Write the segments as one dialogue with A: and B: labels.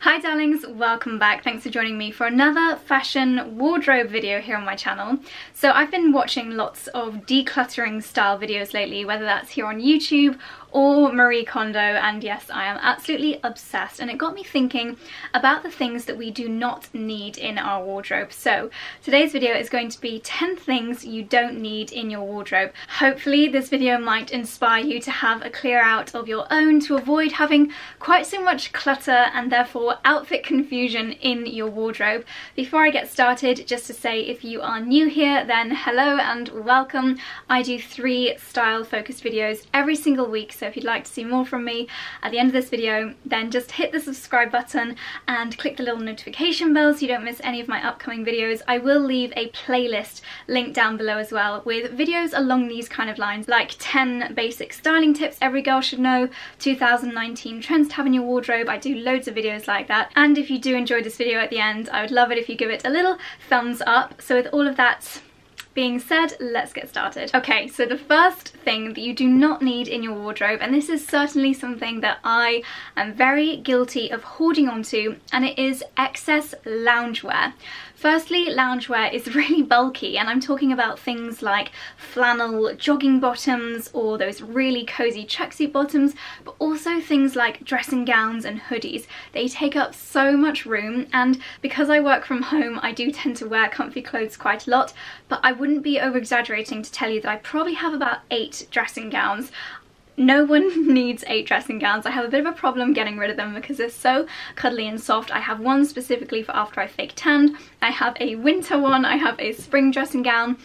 A: Hi darlings, welcome back. Thanks for joining me for another fashion wardrobe video here on my channel. So I've been watching lots of decluttering style videos lately, whether that's here on YouTube or Marie Kondo and yes I am absolutely obsessed and it got me thinking about the things that we do not need in our wardrobe. So today's video is going to be 10 things you don't need in your wardrobe. Hopefully this video might inspire you to have a clear out of your own to avoid having quite so much clutter and therefore outfit confusion in your wardrobe. Before I get started just to say if you are new here then hello and welcome. I do three style focused videos every single week so if you'd like to see more from me at the end of this video, then just hit the subscribe button and click the little notification bell so you don't miss any of my upcoming videos. I will leave a playlist linked down below as well with videos along these kind of lines, like 10 basic styling tips every girl should know, 2019 trends to have in your wardrobe. I do loads of videos like that. And if you do enjoy this video at the end, I would love it if you give it a little thumbs up. So with all of that being said, let's get started. Okay, so the first thing that you do not need in your wardrobe, and this is certainly something that I am very guilty of hoarding onto, and it is excess loungewear. Firstly, loungewear is really bulky and I'm talking about things like flannel jogging bottoms or those really cozy tracksuit bottoms, but also things like dressing gowns and hoodies. They take up so much room and because I work from home, I do tend to wear comfy clothes quite a lot, but I wouldn't be over exaggerating to tell you that I probably have about eight dressing gowns no one needs eight dressing gowns. I have a bit of a problem getting rid of them because they're so cuddly and soft. I have one specifically for after I fake tanned. I have a winter one. I have a spring dressing gown.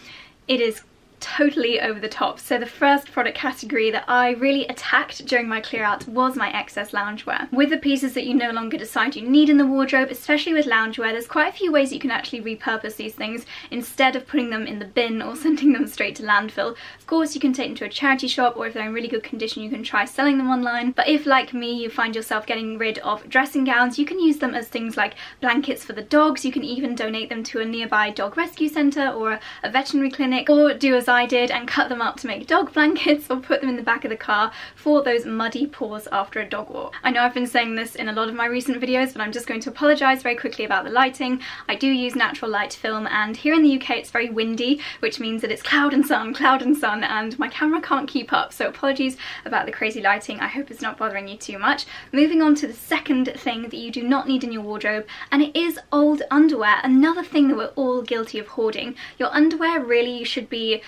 A: It is totally over the top. So the first product category that I really attacked during my clear out was my excess loungewear. With the pieces that you no longer decide you need in the wardrobe, especially with loungewear, there's quite a few ways you can actually repurpose these things instead of putting them in the bin or sending them straight to landfill. Of course, you can take them to a charity shop or if they're in really good condition, you can try selling them online. But if, like me, you find yourself getting rid of dressing gowns, you can use them as things like blankets for the dogs. You can even donate them to a nearby dog rescue centre or a veterinary clinic or do as I did and cut them up to make dog blankets or put them in the back of the car for those muddy paws after a dog walk. I know I've been saying this in a lot of my recent videos but I'm just going to apologise very quickly about the lighting. I do use natural light film and here in the UK it's very windy which means that it's cloud and sun, cloud and sun and my camera can't keep up so apologies about the crazy lighting. I hope it's not bothering you too much. Moving on to the second thing that you do not need in your wardrobe and it is old underwear. Another thing that we're all guilty of hoarding. Your underwear really should be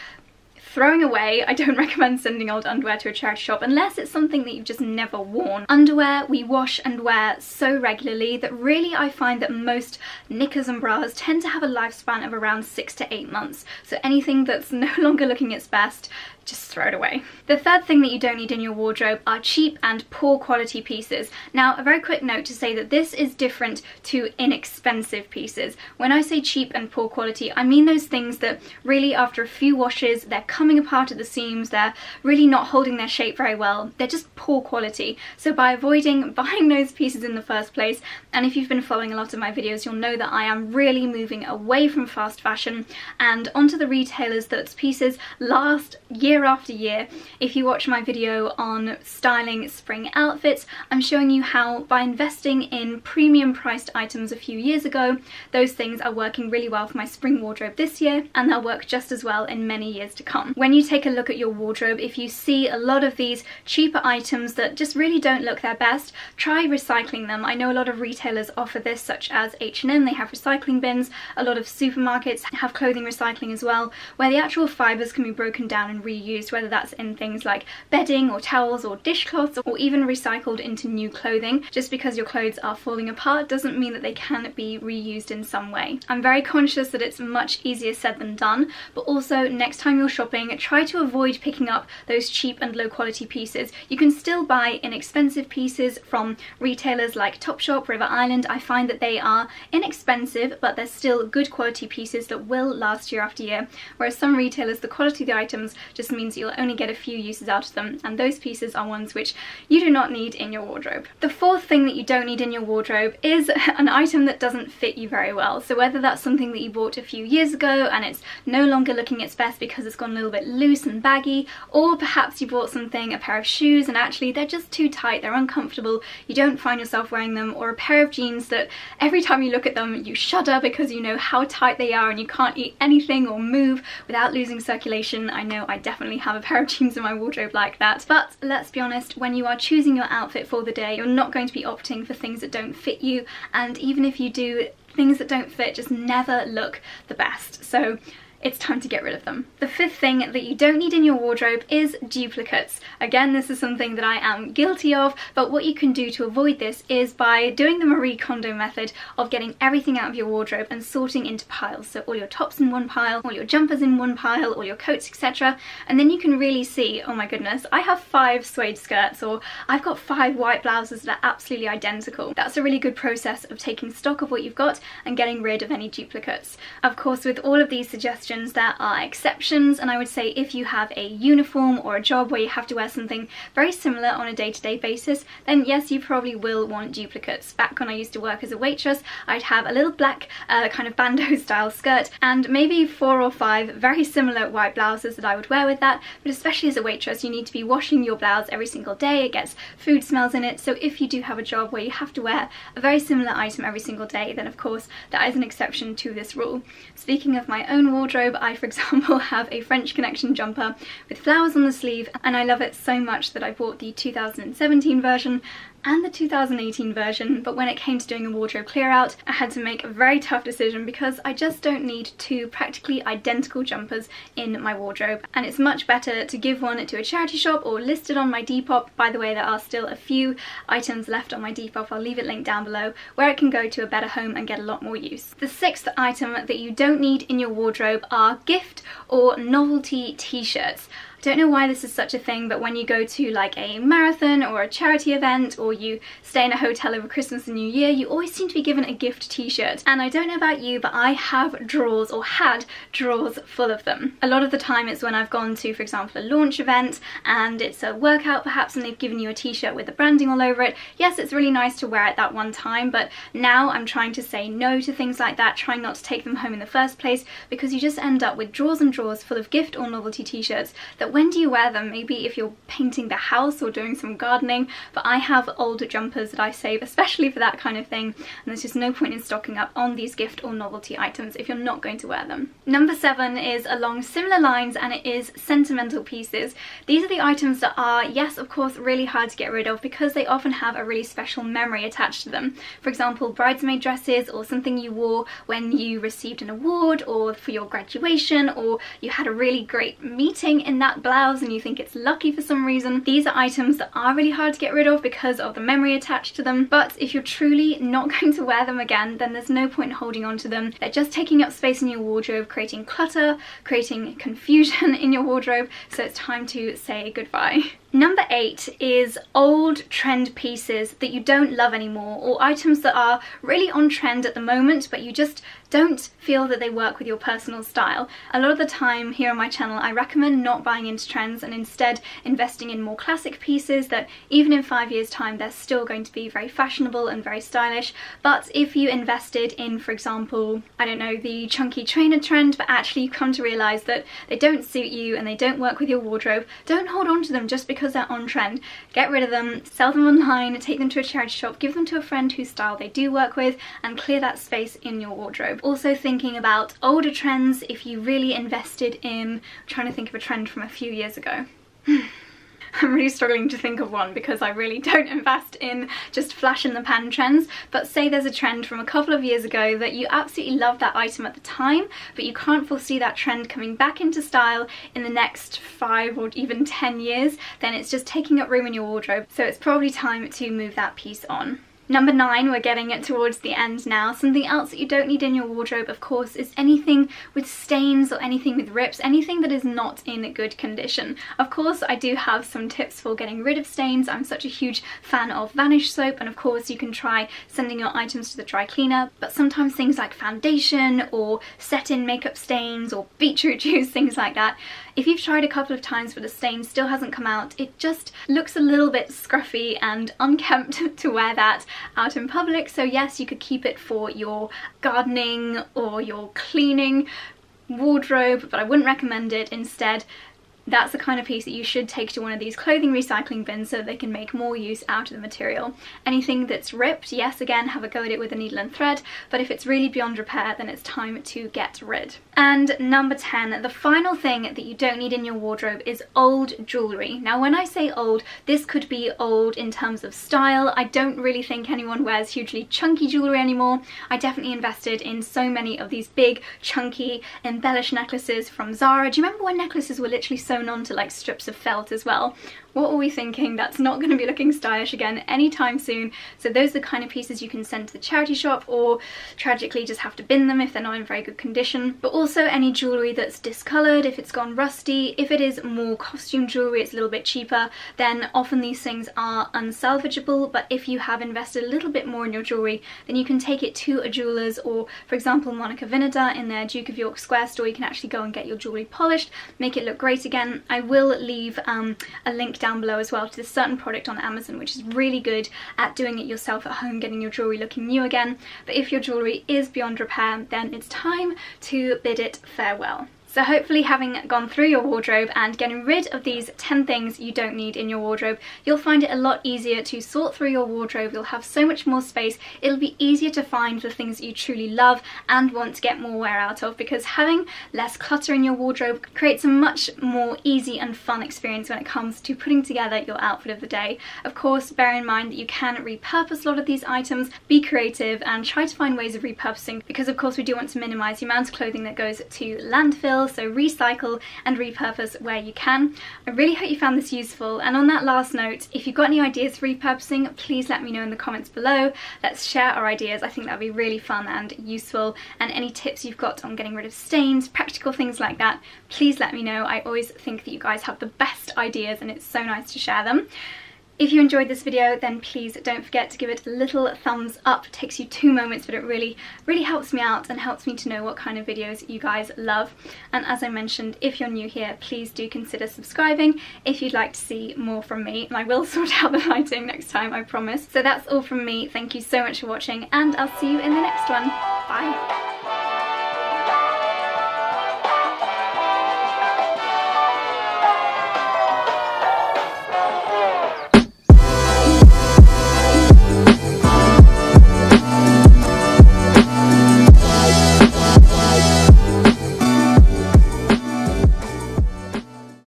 A: throwing away. I don't recommend sending old underwear to a charity shop unless it's something that you've just never worn. Underwear we wash and wear so regularly that really I find that most knickers and bras tend to have a lifespan of around six to eight months. So anything that's no longer looking its best just throw it away. The third thing that you don't need in your wardrobe are cheap and poor quality pieces. Now a very quick note to say that this is different to inexpensive pieces. When I say cheap and poor quality I mean those things that really after a few washes they're coming apart at the seams, they're really not holding their shape very well, they're just poor quality. So by avoiding buying those pieces in the first place and if you've been following a lot of my videos you'll know that I am really moving away from fast fashion and onto the retailers that pieces last years year after year. If you watch my video on styling spring outfits, I'm showing you how by investing in premium priced items a few years ago, those things are working really well for my spring wardrobe this year and they'll work just as well in many years to come. When you take a look at your wardrobe, if you see a lot of these cheaper items that just really don't look their best, try recycling them. I know a lot of retailers offer this such as H&M, they have recycling bins. A lot of supermarkets have clothing recycling as well, where the actual fibres can be broken down and reused reused, whether that's in things like bedding or towels or dishcloths or even recycled into new clothing. Just because your clothes are falling apart doesn't mean that they can be reused in some way. I'm very conscious that it's much easier said than done, but also next time you're shopping, try to avoid picking up those cheap and low quality pieces. You can still buy inexpensive pieces from retailers like Topshop, River Island. I find that they are inexpensive, but they're still good quality pieces that will last year after year, whereas some retailers, the quality of the items just means you'll only get a few uses out of them and those pieces are ones which you do not need in your wardrobe. The fourth thing that you don't need in your wardrobe is an item that doesn't fit you very well. So whether that's something that you bought a few years ago and it's no longer looking its best because it's gone a little bit loose and baggy, or perhaps you bought something, a pair of shoes, and actually they're just too tight, they're uncomfortable, you don't find yourself wearing them, or a pair of jeans that every time you look at them you shudder because you know how tight they are and you can't eat anything or move without losing circulation. I know I definitely have a pair of jeans in my wardrobe like that. But let's be honest, when you are choosing your outfit for the day, you're not going to be opting for things that don't fit you. And even if you do, things that don't fit just never look the best. So it's time to get rid of them. The fifth thing that you don't need in your wardrobe is duplicates. Again, this is something that I am guilty of, but what you can do to avoid this is by doing the Marie Kondo method of getting everything out of your wardrobe and sorting into piles. So all your tops in one pile, all your jumpers in one pile, all your coats, etc. And then you can really see, oh my goodness, I have five suede skirts or I've got five white blouses that are absolutely identical. That's a really good process of taking stock of what you've got and getting rid of any duplicates. Of course, with all of these suggestions, there are exceptions and I would say if you have a uniform or a job where you have to wear something very similar on a day-to-day -day basis then yes you probably will want duplicates. Back when I used to work as a waitress I'd have a little black uh, kind of bandeau style skirt and maybe four or five very similar white blouses that I would wear with that but especially as a waitress you need to be washing your blouse every single day it gets food smells in it so if you do have a job where you have to wear a very similar item every single day then of course that is an exception to this rule. Speaking of my own wardrobe wardrobe, I for example have a French Connection jumper with flowers on the sleeve and I love it so much that I bought the 2017 version and the 2018 version, but when it came to doing a wardrobe clear out, I had to make a very tough decision because I just don't need two practically identical jumpers in my wardrobe. And it's much better to give one to a charity shop or list it on my Depop. By the way, there are still a few items left on my Depop, I'll leave it linked down below, where it can go to a better home and get a lot more use. The sixth item that you don't need in your wardrobe are gift or novelty t-shirts. Don't know why this is such a thing, but when you go to like a marathon or a charity event or you stay in a hotel over Christmas and New Year, you always seem to be given a gift t-shirt. And I don't know about you, but I have drawers or had drawers full of them. A lot of the time it's when I've gone to, for example, a launch event and it's a workout perhaps and they've given you a t-shirt with the branding all over it. Yes, it's really nice to wear it that one time, but now I'm trying to say no to things like that, trying not to take them home in the first place because you just end up with drawers and drawers full of gift or novelty t-shirts that when do you wear them? Maybe if you're painting the house or doing some gardening, but I have older jumpers that I save especially for that kind of thing and there's just no point in stocking up on these gift or novelty items if you're not going to wear them. Number seven is along similar lines and it is sentimental pieces. These are the items that are, yes, of course, really hard to get rid of because they often have a really special memory attached to them. For example, bridesmaid dresses or something you wore when you received an award or for your graduation or you had a really great meeting in that blouse and you think it's lucky for some reason. These are items that are really hard to get rid of because of the memory attached to them. But if you're truly not going to wear them again, then there's no point holding on to them. They're just taking up space in your wardrobe, creating clutter, creating confusion in your wardrobe. So it's time to say goodbye. Number eight is old trend pieces that you don't love anymore or items that are really on trend at the moment but you just don't feel that they work with your personal style. A lot of the time here on my channel I recommend not buying into trends and instead investing in more classic pieces that even in five years time they're still going to be very fashionable and very stylish but if you invested in for example I don't know the chunky trainer trend but actually you come to realise that they don't suit you and they don't work with your wardrobe don't hold on to them just because because they're on trend. Get rid of them, sell them online, take them to a charity shop, give them to a friend whose style they do work with and clear that space in your wardrobe. Also thinking about older trends if you really invested in, trying to think of a trend from a few years ago. Hmm. I'm really struggling to think of one because I really don't invest in just flash in the pan trends but say there's a trend from a couple of years ago that you absolutely love that item at the time but you can't foresee that trend coming back into style in the next five or even 10 years then it's just taking up room in your wardrobe so it's probably time to move that piece on. Number nine, we're getting it towards the end now. Something else that you don't need in your wardrobe, of course, is anything with stains or anything with rips, anything that is not in good condition. Of course, I do have some tips for getting rid of stains. I'm such a huge fan of Vanish soap, and of course you can try sending your items to the dry cleaner, but sometimes things like foundation or set-in makeup stains or beetroot juice, things like that, if you've tried a couple of times but the stain still hasn't come out, it just looks a little bit scruffy and unkempt to wear that out in public. So yes, you could keep it for your gardening or your cleaning wardrobe, but I wouldn't recommend it. Instead, that's the kind of piece that you should take to one of these clothing recycling bins so they can make more use out of the material. Anything that's ripped, yes, again, have a go at it with a needle and thread, but if it's really beyond repair, then it's time to get rid. And number 10, the final thing that you don't need in your wardrobe is old jewellery. Now, when I say old, this could be old in terms of style. I don't really think anyone wears hugely chunky jewellery anymore. I definitely invested in so many of these big, chunky, embellished necklaces from Zara. Do you remember when necklaces were literally so sewn onto like strips of felt as well. What were we thinking? That's not going to be looking stylish again anytime soon. So those are the kind of pieces you can send to the charity shop or tragically just have to bin them if they're not in very good condition. But also any jewellery that's discoloured, if it's gone rusty, if it is more costume jewellery, it's a little bit cheaper, then often these things are unsalvageable. But if you have invested a little bit more in your jewellery, then you can take it to a jeweller's or for example Monica Vinader in their Duke of York Square store, you can actually go and get your jewellery polished, make it look great again. I will leave um, a link down below as well to this certain product on Amazon which is really good at doing it yourself at home, getting your jewellery looking new again. But if your jewellery is beyond repair, then it's time to bid it farewell. So hopefully having gone through your wardrobe and getting rid of these 10 things you don't need in your wardrobe, you'll find it a lot easier to sort through your wardrobe. You'll have so much more space. It'll be easier to find the things you truly love and want to get more wear out of because having less clutter in your wardrobe creates a much more easy and fun experience when it comes to putting together your outfit of the day. Of course, bear in mind that you can repurpose a lot of these items, be creative and try to find ways of repurposing because of course we do want to minimize the amount of clothing that goes to landfill so recycle and repurpose where you can. I really hope you found this useful and on that last note, if you've got any ideas for repurposing, please let me know in the comments below. Let's share our ideas, I think that'd be really fun and useful and any tips you've got on getting rid of stains, practical things like that, please let me know. I always think that you guys have the best ideas and it's so nice to share them. If you enjoyed this video then please don't forget to give it a little thumbs up. It takes you two moments but it really, really helps me out and helps me to know what kind of videos you guys love. And as I mentioned, if you're new here, please do consider subscribing if you'd like to see more from me. And I will sort out the lighting next time, I promise. So that's all from me. Thank you so much for watching and I'll see you in the next one. Bye!